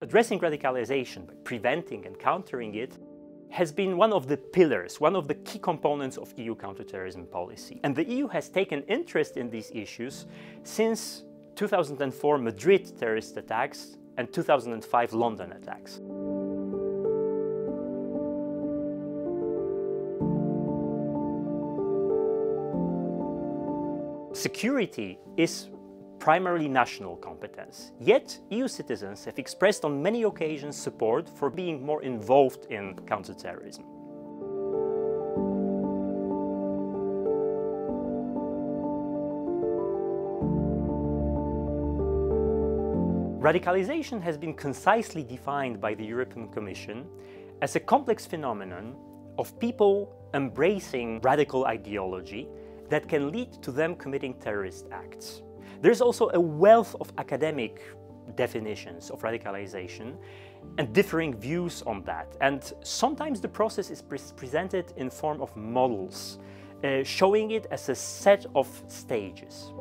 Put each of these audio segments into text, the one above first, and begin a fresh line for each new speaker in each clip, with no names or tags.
Addressing radicalization by preventing and countering it has been one of the pillars, one of the key components of EU counterterrorism policy. And the EU has taken interest in these issues since 2004 Madrid terrorist attacks and 2005 London attacks. Security is primarily national competence. Yet, EU citizens have expressed on many occasions support for being more involved in counterterrorism. Radicalization has been concisely defined by the European Commission as a complex phenomenon of people embracing radical ideology that can lead to them committing terrorist acts. There's also a wealth of academic definitions of radicalization and differing views on that. And sometimes the process is pre presented in form of models, uh, showing it as a set of stages.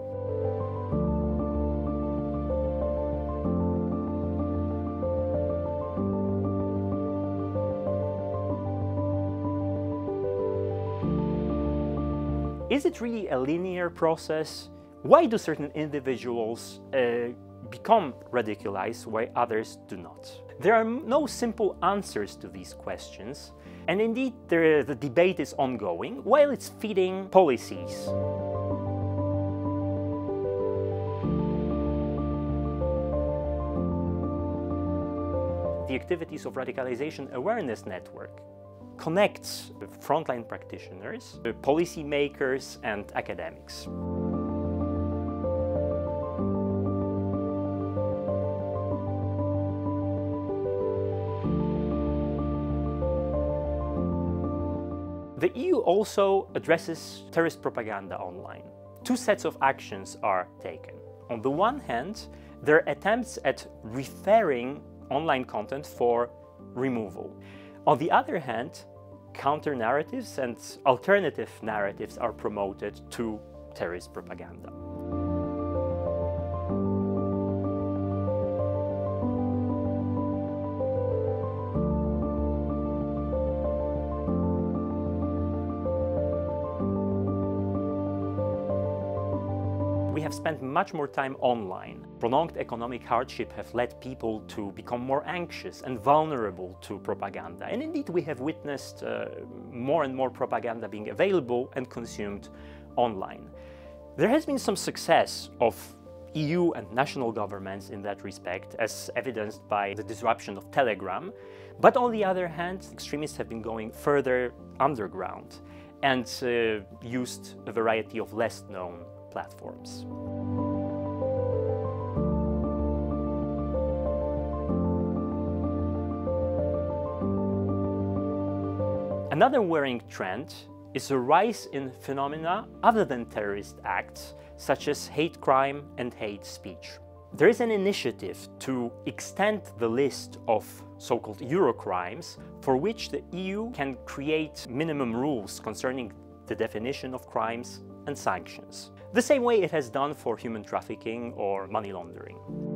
Is it really a linear process? Why do certain individuals uh, become radicalized while others do not? There are no simple answers to these questions, and indeed the, the debate is ongoing while it's feeding policies. The activities of Radicalization Awareness Network connects frontline practitioners, policymakers and academics. The EU also addresses terrorist propaganda online. Two sets of actions are taken. On the one hand, there are attempts at referring online content for removal. On the other hand, counter narratives and alternative narratives are promoted to terrorist propaganda. Have spent much more time online. Prolonged economic hardship have led people to become more anxious and vulnerable to propaganda. And indeed, we have witnessed uh, more and more propaganda being available and consumed online. There has been some success of EU and national governments in that respect, as evidenced by the disruption of Telegram. But on the other hand, extremists have been going further underground and uh, used a variety of less known platforms. Another worrying trend is a rise in phenomena other than terrorist acts, such as hate crime and hate speech. There is an initiative to extend the list of so-called Eurocrimes for which the EU can create minimum rules concerning the definition of crimes and sanctions the same way it has done for human trafficking or money laundering.